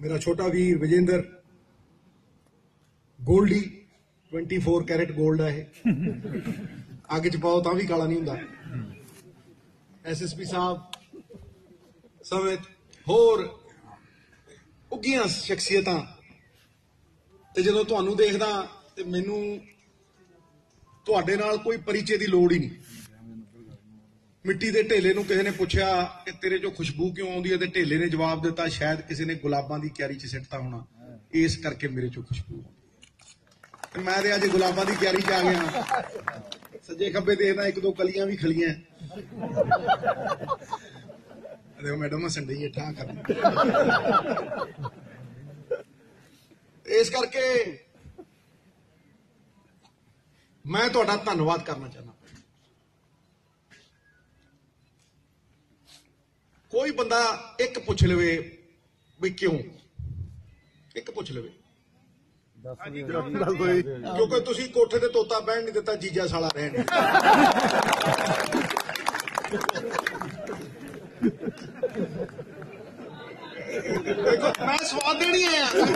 ਮੇਰਾ ਛੋਟਾ ਵੀਰ ਵਿਜੇਂਦਰ 골ਡੀ 24 ਕੈਰਟ 골ਡ ਆ ਇਹ। ਅੱਗ ਚ ਪਾਓ ਤਾਂ ਵੀ ਕਾਲਾ ਨਹੀਂ ਹੁੰਦਾ। ਐਸਐਸਪੀ ਸਾਹਿਬ, ਸਮੇਤ ਹੋਰ ਉੱਗੀਆਂ ਸ਼ਖਸੀਅਤਾਂ। ਤੇ ਜਦੋਂ ਤੁਹਾਨੂੰ ਦੇਖਦਾ ਤੇ ਮੈਨੂੰ ਤੁਹਾਡੇ ਨਾਲ ਕੋਈ ਪਰਿਚੇ ਦੀ ਲੋੜ ਹੀ ਨਹੀਂ। ਮਿੱਟੀ ਦੇ ਢੇਲੇ ਨੂੰ ਕਿਸੇ ਨੇ ਪੁੱਛਿਆ ਕਿ ਤੇਰੇ ਚੋਂ ਖੁਸ਼ਬੂ ਕਿਉਂ ਆਉਂਦੀ ਹੈ, ਤੇ ਢੇਲੇ ਨੇ ਜਵਾਬ ਦਿੱਤਾ, ਸ਼ਾਇਦ ਕਿਸੇ ਨੇ ਗੁਲਾਬਾਂ ਦੀ ਕਿਆਰੀ 'ਚ ਸਿੱਟਤਾ ਹੋਣਾ। ਇਸ ਕਰਕੇ ਮੇਰੇ ਚੋਂ ਖੁਸ਼ਬੂ ਆਉਂਦੀ ਤੇ ਮੈਂ ਤੇ ਅੱਜ ਗੁਲਾਬਾਂ ਦੀ ਕਿਆਰੀ 'ਚ ਆ ਗਿਆ। ਸੱਜੇ ਖੱਬੇ ਦੇਖਦਾ ਇੱਕ ਦੋ ਕਲੀਆਂ ਵੀ ਖਲੀਆਂ। ਦੇਖੋ ਮੈਡਮ ਹਸਣ ਡਈ ਠਾਂ ਕਰ ਇਸ ਕਰਕੇ ਮੈਂ ਤੁਹਾਡਾ ਧੰਨਵਾਦ ਕਰਨਾ ਚਾਹੁੰਦਾ। ਕੋਈ ਬੰਦਾ ਇੱਕ ਪੁੱਛ ਲਵੇ ਵੀ ਕਿਉਂ? ਇੱਕ ਪੁੱਛ ਲਵੇ। ਕਿਉਂਕਿ ਤੁਸੀਂ ਕੋਠੇ ਤੇ ਤੋਤਾ ਬਹਿਣ ਨਹੀਂ ਦਿੱਤਾ ਜੀਜਾ ਸਾਲਾ ਰਹਿਣ। ਦੇਖੋ ਮੈਂ ਸਵਾਦ ਦੇਣੀ ਆਇਆ ਤੁਸੀਂ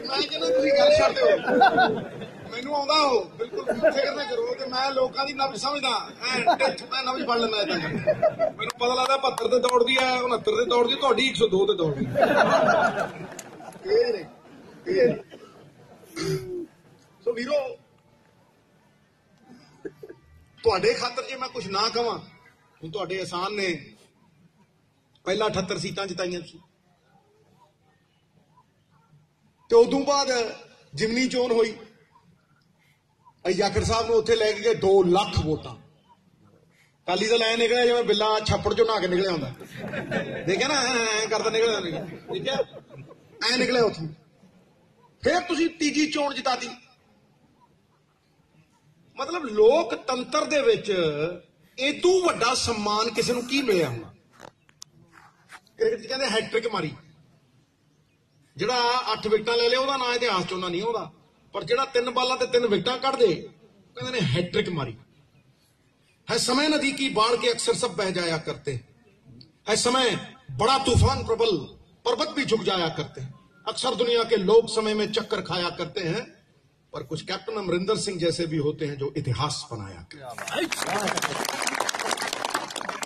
ਮੈਂ ਕਹਿੰਦਾ ਤੁਸੀਂ ਗੱਲ ਛੱਡ ਦਿਓ। ਮੈਨੂੰ ਆਉਂਦਾ ਉਹ। ਬਿਲਕੁਲ ਫਿਕਰ ਨਾ ਕਰੋ ਤੇ ਮੈਂ ਲੋਕਾਂ ਦੀ ਨਬਜ਼ ਸਮਝਦਾ। ਐ ਟਿੱਚ ਮੈਂ ਨਬਜ਼ ਫੜ ਲੈਂਦਾ ਇਦਾਂ ਮੈਨੂੰ ਪਤਾ ਲੱਗਦਾ 72 ਤੇ ਦੌੜਦੀ ਐ 69 ਤੇ ਦੌੜਦੀ, ਤੁਹਾਡੀ 102 ਤੇ ਦੌੜਦੀ। ਇਹ ਨੇ ਸੋ ਵੀਰੋ, ਤੁਹਾਡੇ ਖਾਤਰ ਜੇ ਮੈਂ ਕੁਝ ਨਾ ਕਵਾਂ, ਹੁਣ ਤੁਹਾਡੇ ਆਸਾਨ ਨੇ। ਪਹਿਲਾਂ 78 ਸੀਟਾਂ ਜਿਤਾਈਆਂ ਸੀ ਤੇ ਉਦੋਂ ਬਾਅਦ ਜਿਮਨੀ ਚੋਣ ਹੋਈ। ਜਾਖੜ ਸਾਹਿਬ ਨੂੰ ਉੱਥੇ ਲੈ ਕੇ ਗਏ 2 ਲੱਖ ਵੋਟਾਂ। ਕਾਲੀ ਦਾ ਲੈ ਨਿਕਲਿਆ ਜਿਵੇਂ ਬਿੱਲਾ ਛੱਪੜ ਚੋਂ ਨਹਾ ਕੇ ਨਿਕਲਿਆ ਹੁੰਦਾ। ਦੇਖਿਆ ਨਾ, ਐਂ ਐਂ ਕਰਦਾ ਨਿਕਲਿਆ ਠੀਕ ਹੈ ਐ ਨਿਕਲਿਆ ਉੱਥੋਂ। ਫਿਰ ਤੁਸੀਂ ਤੀਜੀ ਚੋਣ ਜਿਤਾਤੀ। ਮਤਲਬ ਲੋਕਤੰਤਰ ਦੇ ਵਿੱਚ ਇਦੋਂ ਵੱਡਾ ਸਨਮਾਨ ਕਿਸੇ ਨੂੰ ਕੀ ਮਿਲਿਆ ਹੋਣਾ? ਕ੍ਰਿਕਟ ਕਹਿੰਦੇ ਹੈਟ੍ਰਿਕ ਮਾਰੀ। ਜਿਹੜਾ 8 ਵਿਕਟਾਂ ਲੈ ਲਿਆ, ਉਹਦਾ ਨਾਂ ਇਤਿਹਾਸ 'ਚ ਨਹੀਂ ਆਉਂਦਾ। ਪਰ ਜਿਹੜਾ ਤਿੰਨ ਬਾਲਾਂ ਤੇ ਤਿੰਨ ਵਿਕਟਾਂ ਕੱਢ ਦੇ ਉਹ ਕਹਿੰਦੇ ਨੇ हैट्रिक मारी है समय नदी की बाढ़ के अक्सर सब बह जाया करते है समय बड़ा तूफान प्रबल पर्वत भी झुक जाया करते हैं अक्सर दुनिया के लोग समय में चक्कर खाया करते हैं पर कुछ कैप्टन अमरिंदर सिंह जैसे भी होते हैं जो इतिहास बनाया करते हैं।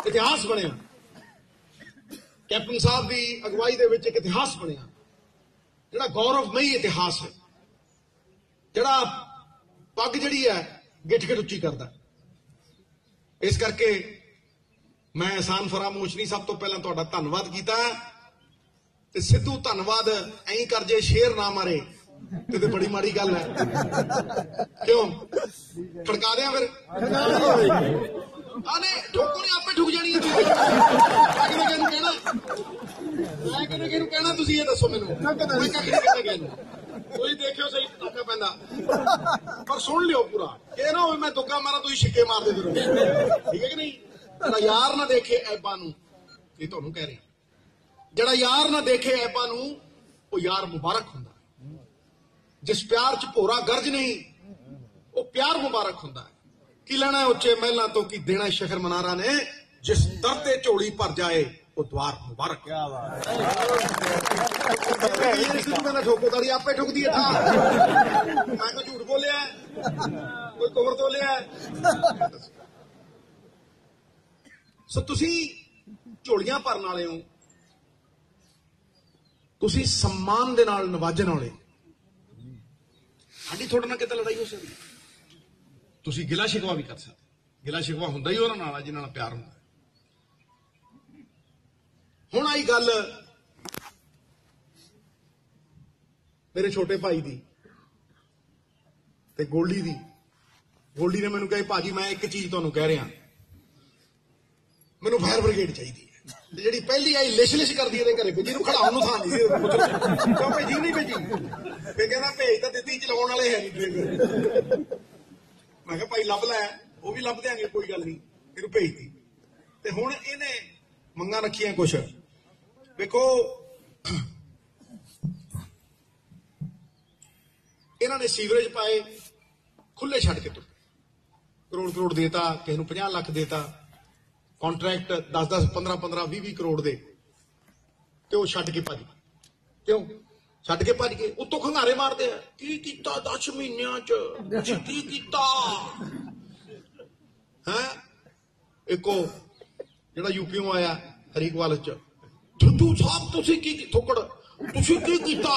इतिहास ਬਣਿਆ ਕੈਪਟਨ ਸਾਹਿਬ ਦੀ ਅਗਵਾਈ ਦੇ ਵਿੱਚ ਇੱਕ ਇਤਿਹਾਸ ਬਣਿਆ ਜਿਹੜਾ ਗੌਰਵਮਈ ਇਤਿਹਾਸ ਹੈ ਜਿਹੜਾ ਪੱਗ ਜਿਹੜੀ ਹੈ, ਗਿੱਠ ਗਿੱਠ ਉੱਚੀ ਕਰਦਾ। ਇਸ ਕਰਕੇ ਮੈਂ ਆਸਾਨ ਫਰਾਮੋਸ਼ ਨਹੀਂ, ਸਭ ਤੋਂ ਪਹਿਲਾਂ ਤੁਹਾਡਾ ਧੰਨਵਾਦ ਕੀਤਾ ਤੇ ਸਿੱਧੂ ਧੰਨਵਾਦ, ਐਂ ਕਰ ਜੇ ਸ਼ੇਰ ਨਾ ਮਾਰੇ ਤੇ ਤੇ ਬੜੀ ਮਾੜੀ ਗੱਲ ਹੈ। ਕਿਉਂ? ਫੜਕਾ ਦਿਆਂ ਫਿਰ। ਆਨੇ ਠੋਕੋ ਨੇ ਆਪੇ ਠੁਕ ਜਾਣੀ ਹੈ ਤੁਸੀਂ ਕਿਹਨੂੰ ਕਹਿਣਾ? ਮੈਂ ਕਿਹਨੂੰ ਕਿਹਨੂੰ ਕਹਿਣਾ, ਤੁਸੀਂ ਇਹ ਦੱਸੋ ਮੈਨੂੰ। ਮੈਂ ਕੱਖ ਨਹੀਂ ਕਹਿਣਾ ਤੁਸੀਂ ਦੇਖਿਓ ਸਹੀ ਟਾਕਾ ਪੈਂਦਾ। ਪਰ ਸੁਣ ਲਿਓ ਪੂਰਾ। ਇਹ ਨਾ ਹੋਵੇ ਮੈਂ ਦੁੱਗਾ ਮਾਰਾਂ, ਤੁਸੀਂ ਛਿੱਕੇ ਮਾਰਦੇ ਫਿਰੋ ਠੀਕ ਹੈ ਕਿ ਨਹੀਂ? ਜਿਹੜਾ ਯਾਰ ਨਾ ਦੇਖੇ ਐਬਾਂ ਨੂੰ, ਇਹ ਤੁਹਾਨੂੰ ਕਹਿ ਰਿਹਾ। ਜਿਹੜਾ ਯਾਰ ਨਾ ਦੇਖੇ ਐਬਾਂ ਨੂੰ, ਉਹ ਯਾਰ ਮੁਬਾਰਕ ਹੁੰਦਾ। ਜਿਸ ਪਿਆਰ ਚ ਭੋਰਾ ਗਰਜ ਨਹੀਂ, ਉਹ ਪਿਆਰ ਮੁਬਾਰਕ ਹੁੰਦਾ ਹੈ। ਕੀ ਲੈਣਾ ਉੱਚੇ ਮਹਿਲਾਂ ਤੋਂ, ਕੀ ਦੇਣਾ ਸ਼ਖਰ ਮਨਾਰਾ ਨੇ? ਜਿਸ ਦਰ ਤੇ ਝੋਲੀ ਭਰ ਜਾਏ ਉਹ ਦਵਾਰ ਮੁਬਾਰਕ। ਕੀ ਬਾਤ ਇਹ ਸਿੱਧੂ ਕਹਿੰਦਾ ਠੋਕੋ ਆਪੇ ਠੁਕਦੀ ਹੈ ਥਾਂ ਮੈਂ ਕੋਈ ਝੂਠ ਬੋਲਿਆ। ਕੋਈ ਕੋਹਰ ਤੋਲਿਆ। ਲਿਆ ਸੋ ਤੁਸੀਂ ਝੋਲੀਆਂ ਭਰਨ ਵਾਲੇ ਹੋ। ਤੁਸੀਂ ਸਨਮਾਨ ਦੇ ਨਾਲ ਨਵਾਜਣ ਵਾਲੇ ਸਾਡੀ ਤੁਹਾਡੇ ਨਾਲ ਕਿਤੇ ਲੜਾਈ ਹੋ ਸਕਦੀ ਤੁਸੀਂ ਗਿਲਾ ਸ਼ਿਕਵਾ ਵੀ ਕਰ ਸਕਦੇ ਗਿਲਾ ਸ਼ਿਕਵਾ ਹੁੰਦਾ ਹੀ ਉਹਨਾਂ ਨਾਲ ਜਿਹਨਾਂ ਨਾਲ ਪਿਆਰ ਹੁੰਦਾ। ਹੁਣ ਆਈ ਗੱਲ ਮੇਰੇ ਛੋਟੇ ਭਾਈ ਦੀ ਤੇ ਗੋਲਡੀ ਦੀ। ਗੋਲਡੀ ਨੇ ਮੈਨੂੰ ਕਹੇ, ਭਾਜੀ, ਮੈਂ ਇੱਕ ਚੀਜ਼ ਤੁਹਾਨੂੰ ਕਹਿ ਰਿਹਾ। ਮੈਨੂੰ ਫਾਇਰ ਬ੍ਰਿਗੇਡ ਚਾਹੀਦੀ ਹੈ। ਤੇ ਜਿਹੜੀ ਪਹਿਲੀ ਆਈ ਲਿਸ਼ ਲਿਸ਼ ਕਰਦੀ ਇਹਦੇ ਘਰੇ ਭੇਜੀ ਨੂੰ ਖੜਾਉਣ ਨੂੰ ਥਾਂ ਨਹੀਂ ਸੀ ਕਿਉਂ ਭੇਜੀ ਨਹੀਂ ਭੇਜੀ? ਫੇ ਕਹਿੰਦਾ, ਭੇਜ ਤਾਂ ਦਿੱਤੀ, ਚਲਾਉਣ ਵਾਲੇ ਹੈ ਨਹੀਂ ਟ੍ਰੇਨ ਮੈਂ ਕਿਹਾ, ਭਾਈ, ਲੱਭ ਲੈ, ਉਹ ਵੀ ਲੱਭ ਦਿਆਂਗੇ, ਕੋਈ ਗੱਲ ਨਹੀਂ। ਇਹਨੂੰ ਭੇਜਤੀ ਤੇ ਹੁਣ ਇਹਨੇ ਮੰਗਾਂ ਰੱਖੀਆਂ ਕੁਛ। ਵੇਖੋ ਇਹਨਾਂ ਨੇ ਸੀਵਰੇਜ ਪਾਏ ਖੁੱਲੇ ਛੱਡ ਕੇ ਤੁਰ ਕਰੋੜ ਕਰੋੜ ਦੇਤਾ, ਕਿਸੇ ਨੂੰ 50 ਲੱਖ ਦੇਤਾ। ਕੰਟਰੈਕਟ 10 10 15 15 20 20 ਕਰੋੜ ਦੇ। ਤੇ ਉਹ ਛੱਡ ਕੇ ਭੱਜ ਗਏ। ਕਿਉਂ? ਛੱਡ ਕੇ ਭੱਜ ਗਏ। ਉੱਤੋਂ ਖੰਗਾਰੇ ਮਾਰਦੇ ਆ, ਕੀ ਕੀਤਾ 10 ਮਹੀਨਿਆਂ ਚ? ਕੀ ਕੀਤਾ। ਹੈ? ਇੱਕੋ ਜਿਹੜਾ ਯੂਪੀਓਂ ਆਇਆ ਹਰੀਕਵਾਲ ਚ। ਸਿੱਧੂ ਸਾਹਿਬ ਤੁਸੀਂ ਕੀ ਥੁੱਕੜ? ਤੁਸੀਂ ਕੀ ਕੀਤਾ?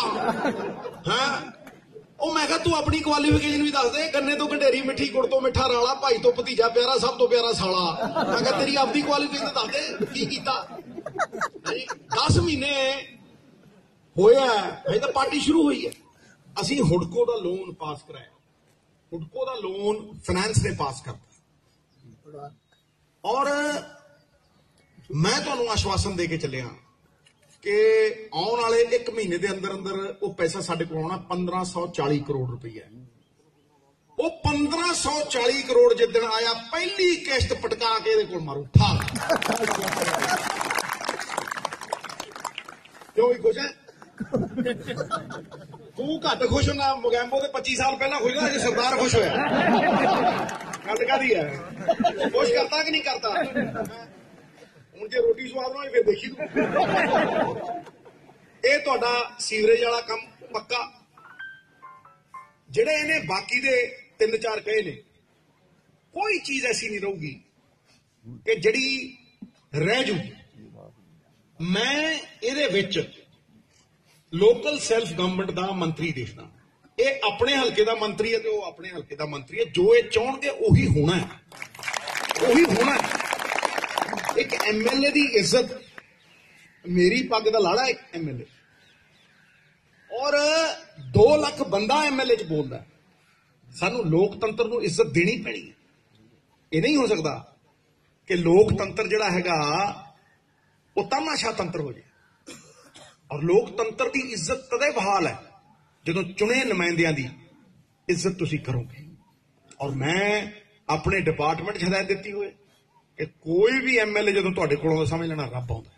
ਹੈ? ਉਹ ਮੈਂ ਕਿਹਾ ਤੂੰ ਆਪਣੀ ਕੁਆਲੀਫਿਕੇਸ਼ਨ ਵੀ ਦੱਸ ਦੇ, ਗੰਨੇ ਤੋਂ ਗੰਡੇਰੀ ਮਿੱਠੀ, ਗੁੜ ਤੋਂ ਮਿੱਠਾ, ਰਾਲਾ, ਭਾਈ ਤੋਂ ਭਤੀਜਾ, ਪਿਆਰਾ, ਸਭ ਤੋਂ ਪਿਆਰਾ ਸਾਲਾ। ਮੈਂ ਕਿਹਾ ਤੇਰੀ ਆਪਦੀ ਕੁਆਲੀਫਿਕੇਸ਼ਨ ਦੱਸ ਦੇ, ਕੀ ਕੀਤਾ? 10 ਮਹੀਨੇ ਹੋਇਆ ਹੈ ਤਾਂ ਪਾਰਟੀ ਸ਼ੁਰੂ ਹੋਈ ਹੈ। ਅਸੀਂ ਹੁਡਕੋ ਦਾ ਲੋਨ ਪਾਸ ਕਰਾਇਆ। ਹੁੜਕੋ ਦਾ ਲੋਨ ਫਾਈਨੈਂਸ ਨੇ ਪਾਸ ਕਰਤਾ। ਔਰ ਮੈਂ ਤੁਹਾਨੂੰ ਆਸ਼ਵਾਸਨ ਦੇ ਕੇ ਚੱਲਿਆ। ਕਿ ਆਉਣ ਵਾਲੇ 1 ਮਹੀਨੇ ਦੇ ਅੰਦਰ ਅੰਦਰ ਉਹ ਪੈਸਾ ਸਾਡੇ ਕੋਲ ਆਉਣਾ 1540 ਕਰੋੜ ਰੁਪਈਆ ਉਹ 1540 ਕਰੋੜ ਜਿੱਦਣ ਆਇਆ, ਪਹਿਲੀ ਕਿਸ਼ਤ ਪਟਕਾ ਕੇ ਇਹਦੇ ਕੋਲ ਮਾਰੂ ਠਾਕ ਕਿਉਂ ਵੀ ਖੁਸ਼ ਹੈ? ਤੂੰ ਘੱਟ ਖੁਸ਼ ਹੁੰਦਾ ਮੋਗੈਂਬੋ ਦੇ 25 ਸਾਲ ਪਹਿਲਾਂ ਖੁਸ਼ ਹੁੰਦਾ ਜੇ ਸਰਦਾਰ ਖੁਸ਼ ਹੋਇਆ। ਗੱਲ ਕਾਦੀ ਹੈ? ਖੁਸ਼ ਕਰਤਾ ਕਿ ਨਹੀਂ ਕਰਤਾ? ਹੁਣ ਜੇ ਰੋਟੀ ਸਵਾਦ ਨਾ ਫਿਰ ਦੇਖੀ ਤੂੰ। ਇਹ ਤੁਹਾਡਾ ਸੀਵਰੇਜ ਵਾਲਾ ਕੰਮ ਪੱਕਾ? ਜਿਹੜੇ ਇਹਨੇ ਬਾਕੀ ਦੇ ਤਿੰਨ ਚਾਰ ਕਹੇ ਨੇ, ਕੋਈ ਚੀਜ਼ ਐਸੀ ਨਹੀਂ ਰਹੂਗੀ ਕਿ ਜਿਹੜੀ ਰਹਿ ਜੂਗੀ ਮੈਂ ਇਹਦੇ ਵਿੱਚ ਲੋਕਲ ਸੈਲਫ ਗਵਰਨਮੈਂਟ ਦਾ ਮੰਤਰੀ ਦੇਖਦਾ। ਇਹ ਆਪਣੇ ਹਲਕੇ ਦਾ ਮੰਤਰੀ ਹੈ ਤੇ ਉਹ ਆਪਣੇ ਹਲਕੇ ਦਾ ਮੰਤਰੀ ਹੈ। ਜੋ ਇਹ ਚਾਹਣਗੇ ਉਹੀ ਹੋਣਾ ਹੈ। ਉਹੀ ਹੋਣਾ ਹੈ। ਇੱਕ ਐਮਐਲਏ ਦੀ ਇੱਜ਼ਤ, ਮੇਰੀ ਪੱਗ ਦਾ ਲਾੜਾ ਇੱਕ ਐਮਐਲਏ ਔਰ 2 ਲੱਖ ਬੰਦਾ ਐਮਐਲਏ ਚ ਬੋਲਦਾ ਸਾਨੂੰ ਲੋਕਤੰਤਰ ਨੂੰ ਇੱਜ਼ਤ ਦੇਣੀ ਪੈਣੀ ਹੈ। ਇਹ ਨਹੀਂ ਹੋ ਸਕਦਾ ਕਿ ਲੋਕਤੰਤਰ ਜਿਹੜਾ ਹੈਗਾ, ਉਹ ਤਮਾਸ਼ਾ ਤੰਤਰ ਹੋ ਜਾਏ। ਔਰ ਲੋਕਤੰਤਰ ਦੀ ਇੱਜ਼ਤ ਤਦੇ ਬਹਾਲ ਹੈ ਜਦੋਂ ਚੁਣੇ ਨੁਮਾਇੰਦਿਆਂ ਦੀ ਇੱਜ਼ਤ ਤੁਸੀਂ ਕਰੋਗੇ। ਔਰ ਮੈਂ ਆਪਣੇ ਡਿਪਾਰਟਮੈਂਟ 'ਚ ਹਦਾਇਤ ਦਿੱਤੀ ਹੋਏ ਕਿ ਕੋਈ ਵੀ ਐਮਐਲਏ ਜਦੋਂ ਤੁਹਾਡੇ ਕੋਲ ਆਉਂਦਾ, ਸਮਝ ਲੈਣਾ ਰੱਬ ਆਉਂਦਾ।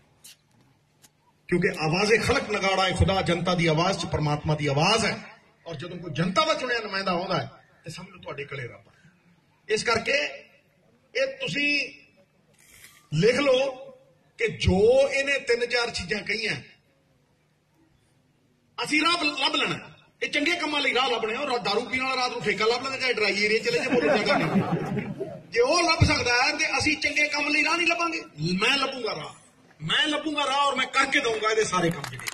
ਕਿਉਂਕਿ ਆਵਾਜ਼ੇ ਖਲਕ ਨਗਾੜਾ ਹੈ, ਖੁਦਾ ਜਨਤਾ ਦੀ ਆਵਾਜ਼ 'ਚ ਪਰਮਾਤਮਾ ਦੀ ਆਵਾਜ਼ ਹੈ। ਔਰ ਜਦੋਂ ਕੋਈ ਜਨਤਾ ਦਾ ਚੁਣਿਆ ਨੁਮਾਇੰਦਾ ਆਉਂਦਾ ਹੈ, ਤੇ ਸਮਝ ਲਓ ਤੁਹਾਡੇ ਕੋਲੇ ਰੱਬ ਹੈ ਇਸ ਕਰਕੇ ਇਹ ਤੁਸੀਂ ਲਿਖ ਲਓ ਕਿ ਜੋ ਇਹਨੇ ਤਿੰਨ ਚਾਰ ਚੀਜ਼ਾਂ ਕਹੀਆਂ, ਅਸੀਂ ਰਾਹ ਲੱਭ ਲੈਣਾ ਇਹ ਚੰਗੇ ਕੰਮਾਂ ਲਈ ਰਾਹ ਲੱਭਣੇ ਔਰ ਦਾਰੂ ਪੀਣ ਵਾਲਾ ਰਾਤ ਨੂੰ ਠੇਕਾ ਲੱਭ ਲੈਂਦਾ, ਚਾਹੇ ਡਰਾਈ ਏਰੀਆ ਚਲੇ ਜੇ ਬੋਲੋ ਜਗ੍ਹਾ ਨਹੀਂ ਜੇ ਉਹ ਲੱਭ ਸਕਦਾ ਹੈ ਤੇ ਅਸੀਂ ਚੰਗੇ ਕੰਮ ਲਈ ਰਾਹ ਨਹੀਂ ਲੱਭਾਂਗੇ। ਮੈਂ ਲੱਭੂਗਾ ਰਾਹ। ਮੈਂ ਲੱਭੂਗਾ ਰਾਹ ਔਰ ਮੈਂ ਕਰਕੇ ਦਊਂਗਾ ਇਹਦੇ ਸਾਰੇ ਕੰਮ ਜਿਹੜੇ।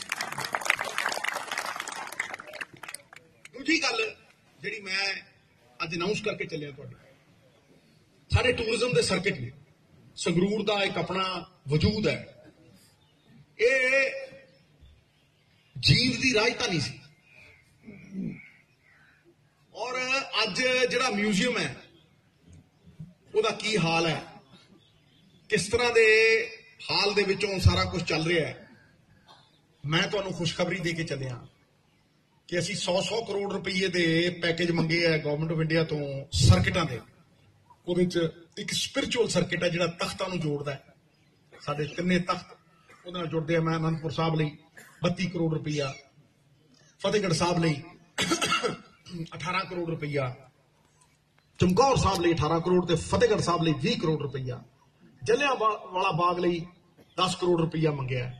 ਦੂਜੀ ਗੱਲ ਜਿਹੜੀ ਮੈਂ ਅੱਜ ਅਨਾਉਂਸ ਕਰਕੇ ਚੱਲਿਆ ਤੁਹਾਡੇ ਸਾਡੇ ਟੂਰਿਜ਼ਮ ਦੇ ਸਰਕਟ ਨੇ। ਸੰਗਰੂਰ ਦਾ ਇੱਕ ਆਪਣਾ ਵਜੂਦ ਹੈ। ਇਹ ਜੀਵ ਦੀ ਰਾਜਧਾਨੀ ਸੀ। ਔਰ ਅੱਜ ਜਿਹੜਾ ਮਿਊਜ਼ੀਅਮ ਹੈ ਉਹਦਾ ਕੀ ਹਾਲ ਹੈ? ਕਿਸ ਤਰ੍ਹਾਂ ਦੇ ਹਾਲ ਦੇ ਵਿੱਚੋਂ ਸਾਰਾ ਕੁਝ ਚੱਲ ਰਿਹਾ ਹੈ? ਮੈਂ ਤੁਹਾਨੂੰ ਖੁਸ਼ਖਬਰੀ ਦੇ ਕੇ ਚੱਲਿਆ ਕਿ ਅਸੀਂ 100-100 ਕਰੋੜ ਰੁਪਏ ਦੇ ਪੈਕੇਜ ਮੰਗੇ ਆ ਗਵਰਨਮੈਂਟ ਆਫ ਇੰਡੀਆ ਤੋਂ ਸਰਕਟਾਂ ਦੇ। ਉਹਦੇ ਚ ਇੱਕ ਸਪਿਰਚੁਅਲ ਸਰਕਟ ਹੈ ਜਿਹੜਾ ਤਖਤਾਂ ਨੂੰ ਜੋੜਦਾ ਹੈ। ਸਾਡੇ ਤਿੰਨੇ ਤਖਤ ਉਹਦੇ ਨਾਲ ਜੁੜਦੇ ਆ ਮੈਂ ਅਨੰਦਪੁਰ ਸਾਹਿਬ ਲਈ 32 ਕਰੋੜ ਰੁਪਈਆ, ਫਤਿਹਗੜ੍ਹ ਸਾਹਿਬ ਲਈ 18 ਕਰੋੜ ਰੁਪਈਆ। ਚਮਕੌਰ ਸਾਹਿਬ ਲਈ 18 ਕਰੋੜ ਤੇ ਫਤਿਹਗੜ੍ਹ ਸਾਹਿਬ ਲਈ 20 ਕਰੋੜ ਰੁਪਈਆ। ਜਲਿਆਂ ਵਾਲਾ ਬਾਗ ਲਈ 10 ਕਰੋੜ ਰੁਪਈਆ ਮੰਗਿਆ।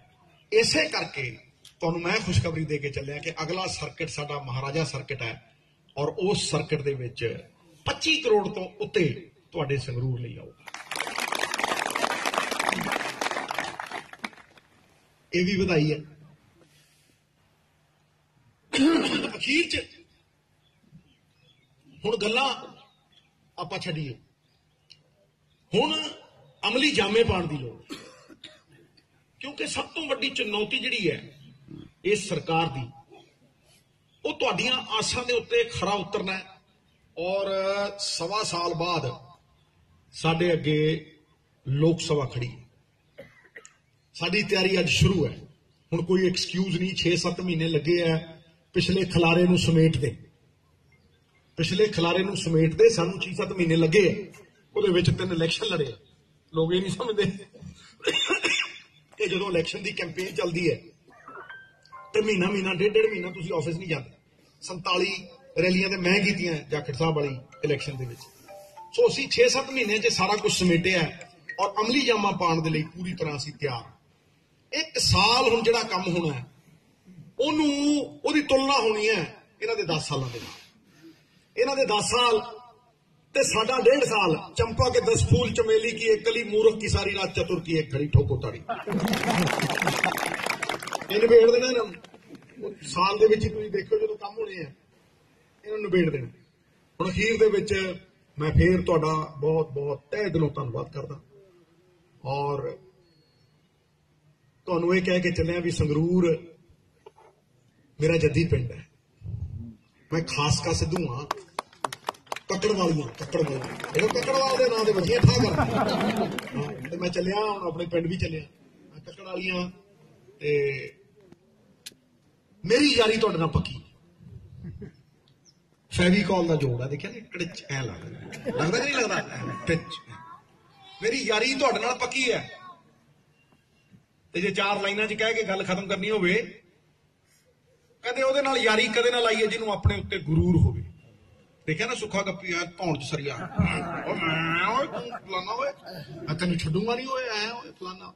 ਇਸੇ ਕਰਕੇ ਤੁਹਾਨੂੰ ਮੈਂ ਖੁਸ਼ਖਬਰੀ ਦੇ ਕੇ ਚੱਲਿਆ ਕਿ ਅਗਲਾ ਸਰਕਟ ਸਾਡਾ ਮਹਾਰਾਜਾ ਸਰਕਟ ਹੈ ਔਰ ਉਸ ਸਰਕਟ ਦੇ ਵਿੱਚ 25 ਕਰੋੜ ਤੋਂ ਉੱਤੇ ਤੁਹਾਡੇ ਸੰਗਰੂਰ ਲਈ ਆਊਗਾ। ਇਹ ਵੀ ਵਧਾਈ ਹੈ। ਅਖੀਰ ਚ ਹੁਣ ਗੱਲਾਂ ਆਪਾਂ ਛੱਡੀਏ। ਹੁਣ ਅਮਲੀ ਜਾਮੇ ਪਾਉਣ ਦੀ ਲੋੜ। ਕਿਉਂਕਿ ਸਭ ਤੋਂ ਵੱਡੀ ਚੁਣੌਤੀ ਜਿਹੜੀ ਹੈ ਇਸ ਸਰਕਾਰ ਦੀ। ਉਹ ਤੁਹਾਡੀਆਂ ਆਸਾਂ ਦੇ ਉੱਤੇ ਖਰਾ ਉਤਰਨਾ ਹੈ। ਔਰ ਸਵਾ ਸਾਲ ਬਾਅਦ ਸਾਡੇ ਅੱਗੇ ਲੋਕ ਸਭਾ ਖੜੀ ਸਾਡੀ ਤਿਆਰੀ ਅੱਜ ਸ਼ੁਰੂ ਹੈ। ਹੁਣ ਕੋਈ ਐਕਸਕਿਊਜ਼ ਨਹੀਂ 6-7 ਮਹੀਨੇ ਲੱਗੇ ਆ ਪਿਛਲੇ ਖਲਾਰੇ ਨੂੰ ਸਮੇਟ ਦੇ। ਪਿਛਲੇ ਖਿਲਾਰੇ ਨੂੰ ਸਮੇਟਦੇ ਸਾਨੂੰ 6-7 ਮਹੀਨੇ ਲੱਗੇ ਆ। ਉਹਦੇ ਵਿੱਚ ਤਿੰਨ ਇਲੈਕਸ਼ਨ ਲੜੇ ਲੋਕ ਇਹ ਨਹੀਂ ਸਮਝਦੇ। ਕਿ ਜਦੋਂ ਇਲੈਕਸ਼ਨ ਦੀ ਕੈਂਪੇਨ ਚੱਲਦੀ ਹੈ, ਤੇ ਮਹੀਨਾ ਮਹੀਨਾ, ਡੇਢ ਡੇਢ ਮਹੀਨਾ ਤੁਸੀਂ ਆਫਿਸ ਨਹੀਂ ਜਾਂਦੇ। 47 ਰੈਲੀਆਂ ਤੇ ਮੈਂ ਕੀਤੀਆਂ ਜਾਖੜ ਸਾਹਿਬ ਵਾਲੀ ਇਲੈਕਸ਼ਨ ਦੇ ਵਿੱਚ। ਸੋ ਅਸੀਂ 6-7 ਮਹੀਨੇ 'ਚ ਸਾਰਾ ਕੁਝ ਸਮੇਟਿਆ ਔਰ ਅਮਲੀ ਜਾਮਾ ਪਾਉਣ ਦੇ ਲਈ ਪੂਰੀ ਤਰ੍ਹਾਂ ਅਸੀਂ ਤਿਆਰ ਇੱਕ ਸਾਲ ਹੁਣ ਜਿਹੜਾ ਕੰਮ ਹੋਣਾ ਉਹਨੂੰ, ਉਹਦੀ ਤੁਲਨਾ ਹੋਣੀ ਹੈ ਇਹਨਾਂ ਦੇ 10 ਸਾਲਾਂ ਦੇ ਨਾਲ। ਇਹਨਾਂ ਦੇ 10 ਸਾਲ ਤੇ ਸਾਡਾ ਡੇਢ ਸਾਲ। ਚੰਪਾ ਕੇ 10 ਫੂਲ ਚਮੇਲੀ ਕੀ ਇਕਲੀ ਮੂਰਖ ਕੀ ਸਾਰੀ ਰਾਤ ਚਤੁਰ ਕੀ ਇੱਕ ਘੜੀ ਠੋਕੋ ਤਾੜੀ। ਇਹ ਨਿਬੇੜ ਦੇਣਾ ਇਹਨਾਂ ਸਾਲ ਦੇ ਵਿੱਚ ਹੀ ਤੁਸੀਂ ਦੇਖੋ ਜਦੋਂ ਕੰਮ ਹੋਣੇ ਆ, ਇਹਨਾਂ ਨੂੰ ਨਿਬੇੜ ਦੇਣਾ। ਹੁਣ ਅਖੀਰ ਦੇ ਵਿੱਚ ਮੈਂ ਫੇਰ ਤੁਹਾਡਾ ਬਹੁਤ ਬਹੁਤ ਤਹਿ ਦਿਲੋਂ ਧੰਨਵਾਦ ਕਰਦਾ। ਔਰ ਤੁਹਾਨੂੰ ਇਹ ਕਹਿ ਕੇ ਚੱਲਿਆ ਵੀ ਸੰਗਰੂਰ ਮੇਰਾ ਜੱਦੀ ਪਿੰਡ ਹੈ। ਮੈਂ ਖਾਸ ਕਾ ਸਿੱਧੂ ਹਾਂ ਕੱਕੜ ਵਾਲੀਆਂ ਕੱਕੜ ਵਾਲੀਆਂ। ਇਹ ਕੱਕੜਵਾਲ ਦੇ ਨਾਂ ਦੇ ਵਧੀਆ ਠਾ ਕਰ। ਤੇ ਮੈਂ ਚੱਲਿਆ, ਆਪਣੇ ਪਿੰਡ ਵੀ ਚੱਲਿਆ। ਕੱਕੜ ਵਾਲੀਆਂ, ਤੇ ਮੇਰੀ ਯਾਰੀ ਤੁਹਾਡੇ ਨਾਲ ਪੱਕੀ। ਫੈਵੀਕੋਲ ਦਾ ਜੋੜ ਆ, ਦੇਖਿਆ ਨਾ ਕੜਿਚ ਐ ਲੱਗਦਾ। ਲੱਗਦਾ ਕਿ ਨਹੀਂ ਲੱਗਦਾ? ਟਿਚ ਮੇਰੀ ਯਾਰੀ ਤੁਹਾਡੇ ਨਾਲ ਪੱਕੀ ਹੈ। ਤੇ ਜੇ ਚਾਰ ਲਾਈਨਾਂ 'ਚ ਕਹਿ ਕੇ ਗੱਲ ਖਤਮ ਕਰਨੀ ਹੋਵੇ ਕਦੇ ਉਹਦੇ ਨਾਲ ਯਾਰੀ, ਕਦੇ ਨਾ ਲਾਈਏ ਜਿਹਨੂੰ ਆਪਣੇ ਉੱਤੇ ਗਰੂਰ ਹੋਵੇ। ਦੇਖਿਆ ਨਾ ਸੁੱਖਾ ਗੱਪੀ ਆ ਧੌਣ ਚ ਸਰੀਆ। ਉਹ ਮੈਂ ਓਏ, ਤੂੰ ਫਲਾਨਾ ਓਏ। ਮੈਂ ਤੈਨੂੰ ਛੱਡੂਗਾ ਨਹੀਂ ਓਏ, ਐ ਓਏ, ਫਲਾਨਾ।